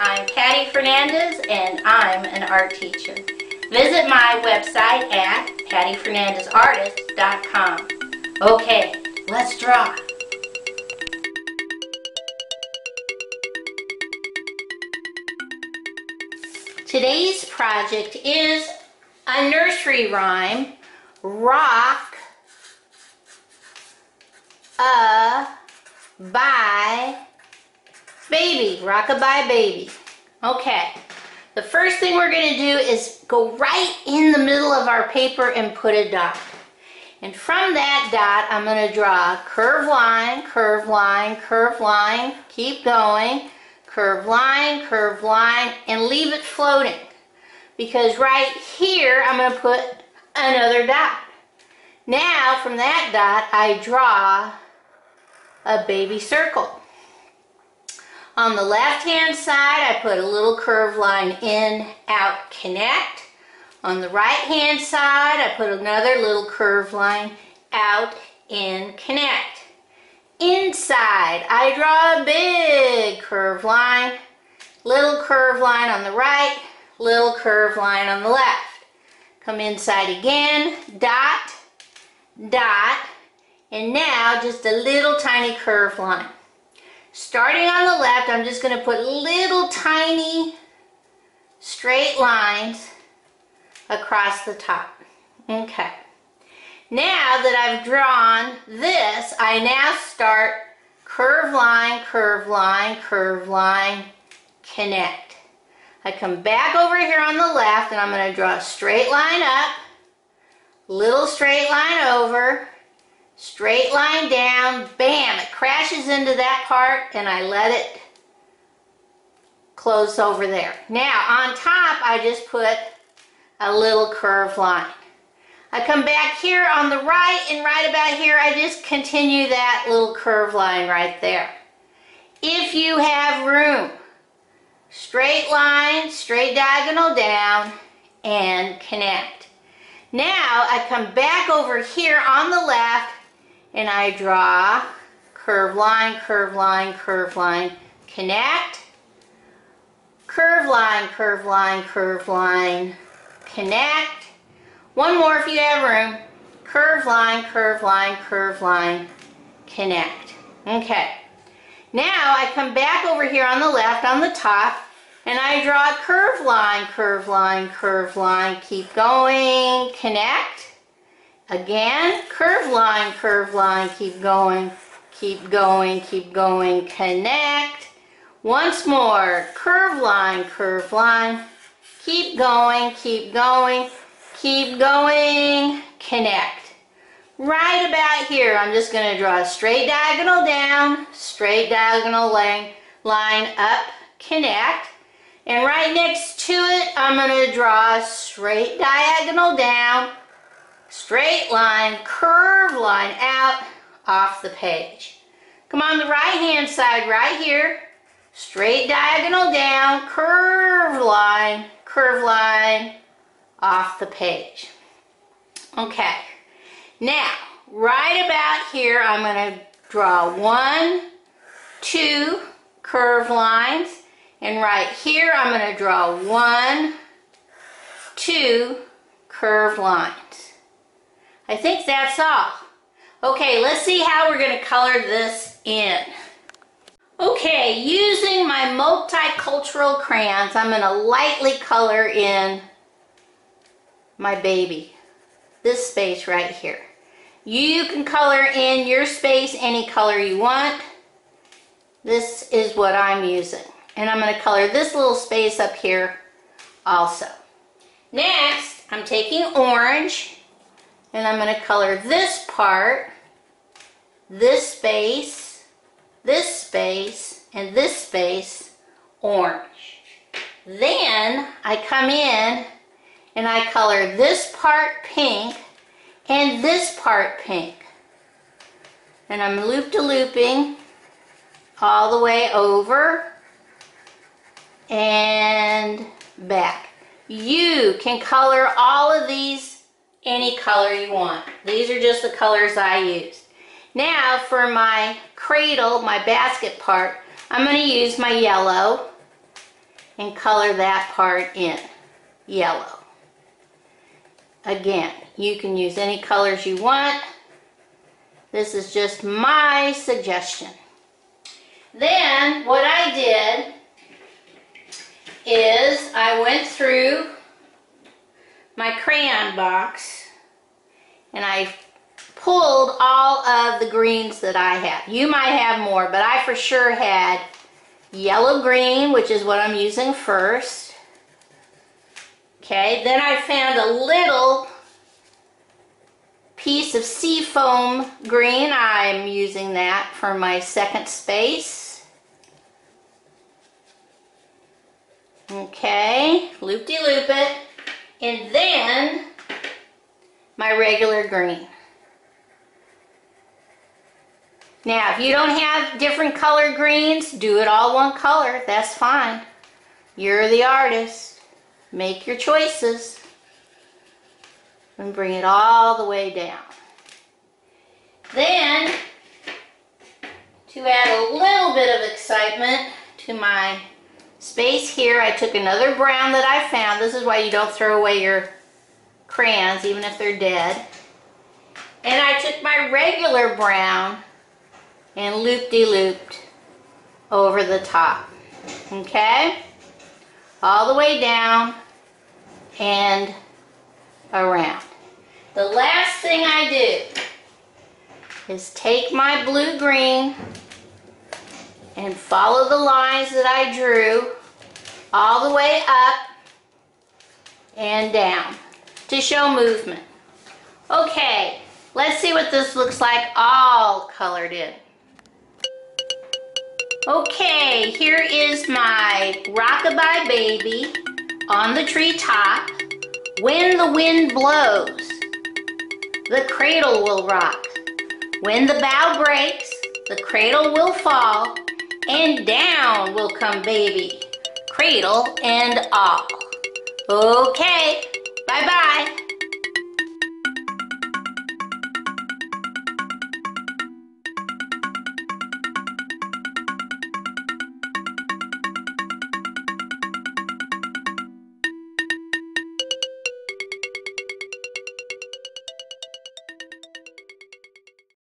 I'm Patty Fernandez and I'm an art teacher. Visit my website at pattyfernandezartist.com. Okay, let's draw. Today's project is a nursery rhyme, Rock a Bye Baby, Rockabye Baby. Okay, the first thing we're going to do is go right in the middle of our paper and put a dot. And from that dot, I'm going to draw a curved line, curved line, curved line, keep going, curved line, curved line, and leave it floating. Because right here, I'm going to put another dot. Now, from that dot, I draw a baby circle. On the left hand side, I put a little curved line in, out, connect. On the right hand side, I put another little curved line out, in, connect. Inside, I draw a big curved line, little curved line on the right, little curved line on the left. Come inside again, dot, dot, and now just a little tiny curved line. Starting on the left, I'm just going to put little tiny straight lines across the top. Okay. Now that I've drawn this, I now start curve line, curve line, curve line, connect. I come back over here on the left and I'm going to draw a straight line up, little straight line over, straight line down, bam, it crashes into that part and I let it close over there. Now on top I just put a little curved line. I come back here on the right and right about here I just continue that little curved line right there. If you have room, straight line, straight diagonal down, and connect. Now I come back over here on the left and I draw curve line, curve line, curve line, connect, curve line, curve line, curve line, connect. One more if you have room. Curve line, curve line, curve line, connect. Okay. Now I come back over here on the left on the top and I draw a curve line, curve line, curve line, keep going, connect. Again, curve line, curve line, keep going, keep going, keep going, connect. Once more, curve line, curve line, keep going, keep going, keep going, connect. Right about here, I'm just going to draw a straight diagonal down, straight diagonal line, line up, connect. And right next to it, I'm going to draw a straight diagonal down, straight line, curve line out off the page. Come on the right hand side right here, straight diagonal down, curve line, curve line off the page. Okay, now right about here I'm going to draw one, two curve lines and right here I'm going to draw one, two curved lines. I think that's all. Okay, let's see how we're going to color this in. Okay, using my multicultural crayons, I'm going to lightly color in my baby. This space right here. You can color in your space any color you want. This is what I'm using. And I'm going to color this little space up here also. Next, I'm taking orange and I'm going to color this part, this space, this space, and this space orange. Then I come in and I color this part pink and this part pink. And I'm loop-de-looping all the way over and back. You can color all of these any color you want. These are just the colors I used. Now for my cradle, my basket part, I'm going to use my yellow. and color that part in yellow. Again, you can use any colors you want. This is just my suggestion. Then what I did is I went through my crayon box and I pulled all of the greens that I have. You might have more, but I for sure had yellow green, which is what I'm using first. Okay, then I found a little piece of seafoam green. I'm using that for my second space. Okay, loop-de-loop -loop it. And then my regular green. Now, if you don't have different color greens, do it all one color. That's fine. You're the artist. Make your choices. And bring it all the way down. Then, to add a little bit of excitement to my space here, I took another brown that I found. This is why you don't throw away your crayons, even if they're dead. And I took my regular brown and loop-de-looped over the top. Okay? All the way down and around. The last thing I do is take my blue-green and follow the lines that I drew all the way up and down to show movement. Okay, let's see what this looks like all colored in. Okay, here is my Rockabye Baby on the treetop. When the wind blows, the cradle will rock. When the bough breaks, the cradle will fall, and down will come baby, cradle and all. Okay, 拜拜。